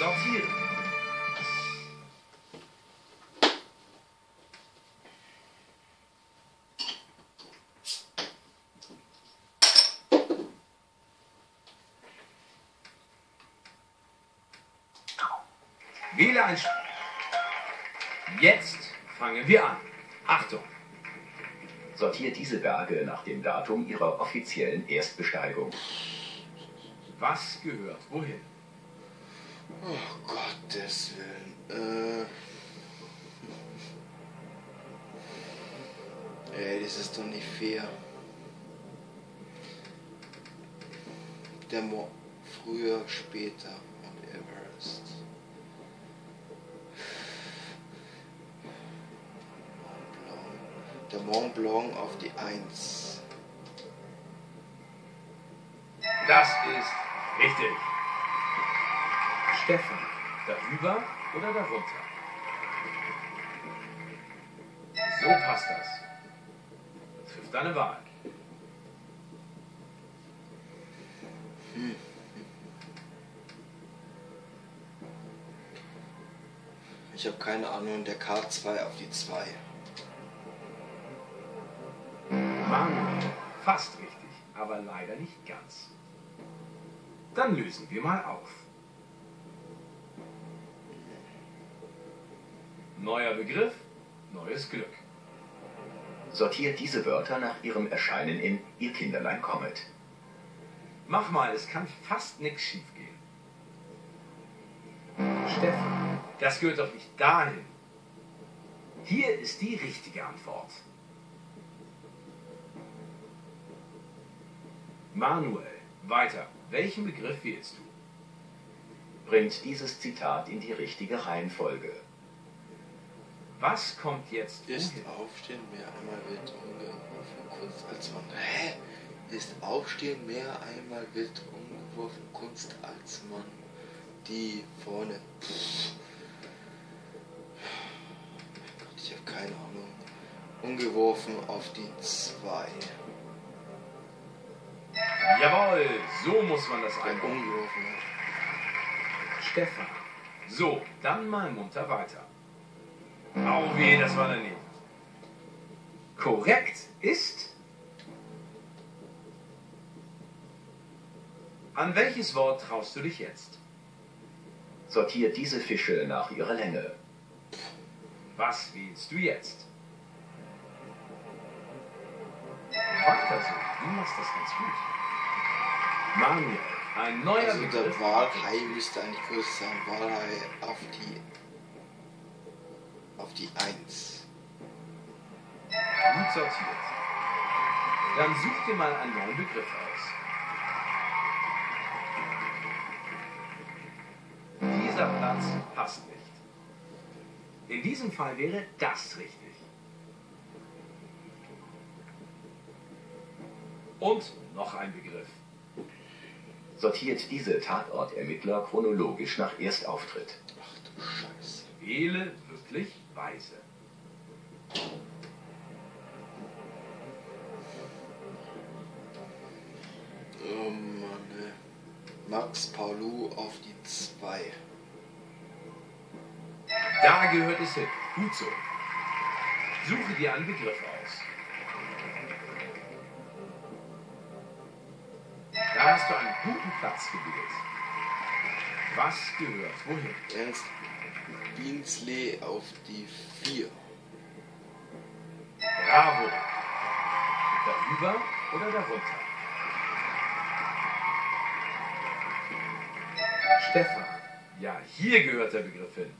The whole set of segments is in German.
Sortieren. Wähle ein... Jetzt fangen wir an. Achtung. Sortiert diese Berge nach dem Datum ihrer offiziellen Erstbesteigung. Was gehört wohin? Oh Gottes Willen. Äh. Ey, das ist doch nicht fair. Der Mo früher, später und Everest. Der Mont Blanc auf die Eins. Das ist richtig. Stefan, darüber oder darunter? So passt das. Trifft deine Wahl. Ich habe keine Ahnung, der K2 auf die 2. Manuel, fast richtig, aber leider nicht ganz. Dann lösen wir mal auf. Neuer Begriff, neues Glück. Sortiert diese Wörter nach ihrem Erscheinen in Ihr Kinderlein Comet. Mach mal, es kann fast nichts schief gehen. Stefan, das gehört doch nicht dahin. Hier ist die richtige Antwort. Manuel, weiter. Welchen Begriff wählst du? Bringt dieses Zitat in die richtige Reihenfolge. Was kommt jetzt Ist wohin? Aufstehen mehr einmal wild umgeworfen Kunst als Mann? Hä? Ist Aufstehen mehr einmal wild umgeworfen Kunst als Mann? Die vorne. Pff. Ich habe keine Ahnung. Umgeworfen auf die zwei. Jawohl, so muss man das Ein einbauen. umgeworfen. Stefan. So, dann mal munter weiter. Au weh, das war daneben. Korrekt ist. An welches Wort traust du dich jetzt? Sortiert diese Fische nach ihrer Länge. Was wählst du jetzt? Weiter so, du machst das ganz gut. Manuel, ein neuer Also der Begriff. Walhai müsste eigentlich größer sein. Walhai auf die. Auf die 1. Gut sortiert. Dann such dir mal einen neuen Begriff aus. Dieser Platz passt nicht. In diesem Fall wäre das richtig. Und noch ein Begriff. Sortiert diese Tatortermittler chronologisch nach Erstauftritt. Ach du Scheiße. Wähle wirklich weise. Oh Mann, ey. Max Paulu auf die 2. Da gehört es hin. Gut so. Suche dir einen Begriff aus. Da hast du einen guten Platz gewählt. Was gehört wohin? Ernst Beansley auf die 4. Bravo. Darüber oder darunter? Stefan. Ja, hier gehört der Begriff hin.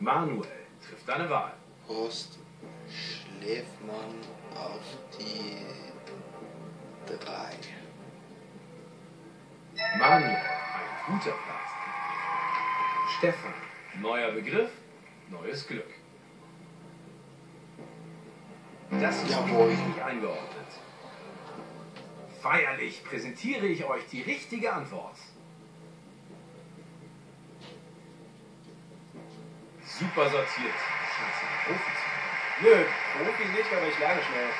Manuel trifft deine Wahl. Horst Schläfmann auf die 3. Manuel, ein guter Platz. Stefan, neuer Begriff, neues Glück. Das ist Jawohl. richtig eingeordnet. Feierlich präsentiere ich euch die richtige Antwort. Super sortiert. Scheiße, Profi zu. Nö, Profi nicht, aber ich lerne schnell.